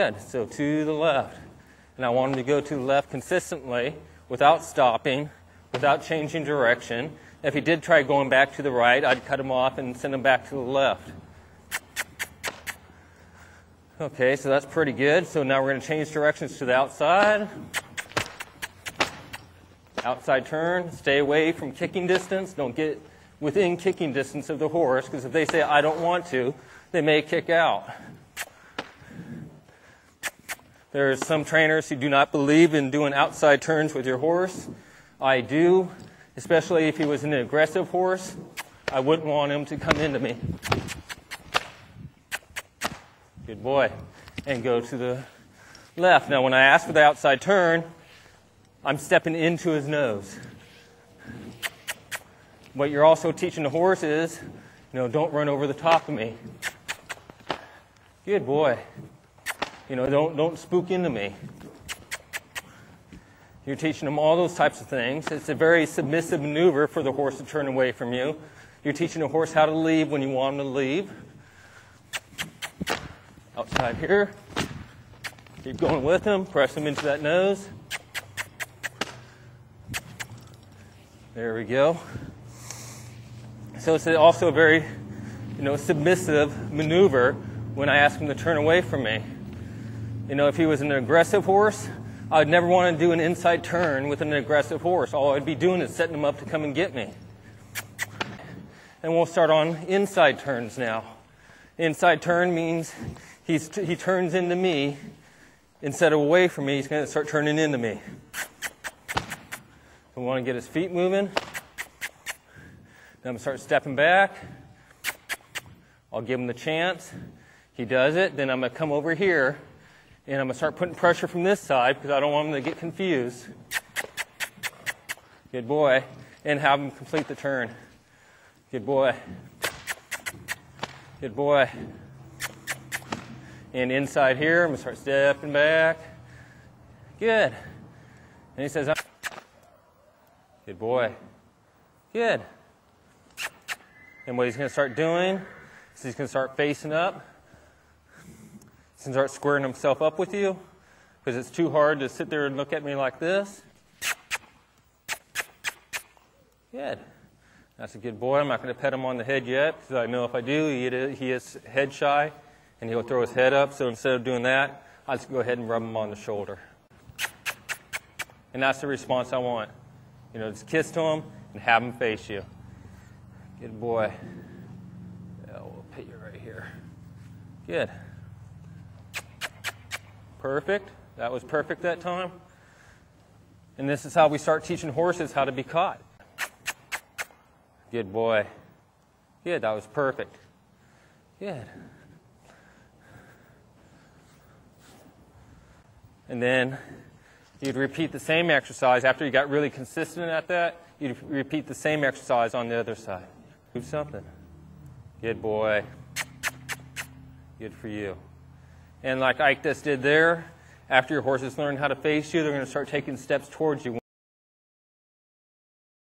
Good. So to the left. And I want him to go to the left consistently without stopping, without changing direction. If he did try going back to the right, I'd cut him off and send him back to the left. Okay, so that's pretty good. So now we're going to change directions to the outside. Outside turn. Stay away from kicking distance. Don't get within kicking distance of the horse because if they say, I don't want to, they may kick out. There's some trainers who do not believe in doing outside turns with your horse. I do, especially if he was an aggressive horse. I wouldn't want him to come into me. Good boy. And go to the left. Now, when I ask for the outside turn, I'm stepping into his nose. What you're also teaching the horse is, you know, don't run over the top of me. Good boy. You know, don't, don't spook into me. You're teaching them all those types of things. It's a very submissive maneuver for the horse to turn away from you. You're teaching a horse how to leave when you want him to leave. Outside here. Keep going with him. Press him into that nose. There we go. So it's also a very, you know, submissive maneuver when I ask him to turn away from me. You know, if he was an aggressive horse, I would never want to do an inside turn with an aggressive horse. All I'd be doing is setting him up to come and get me. And we'll start on inside turns now. Inside turn means he's, he turns into me instead of away from me. He's going to start turning into me. We want to get his feet moving. Then I'm going to start stepping back. I'll give him the chance. He does it. Then I'm going to come over here and I'm going to start putting pressure from this side because I don't want him to get confused. Good boy. And have him complete the turn. Good boy. Good boy. And inside here, I'm going to start stepping back. Good. And he says, Good boy. Good. And what he's going to start doing is he's going to start facing up and start squaring himself up with you because it's too hard to sit there and look at me like this. Good. That's a good boy. I'm not going to pet him on the head yet because I know if I do, he is head shy and he'll throw his head up. So instead of doing that, I'll just go ahead and rub him on the shoulder. And that's the response I want. You know, just kiss to him and have him face you. Good boy. Yeah, we'll put you right here. Good. Perfect. That was perfect that time. And this is how we start teaching horses how to be caught. Good boy. Good, that was perfect. Good. And then you'd repeat the same exercise. After you got really consistent at that, you'd repeat the same exercise on the other side. Do something. Good boy. Good for you. And like Ike just did there, after your horses learn how to face you, they're going to start taking steps towards you.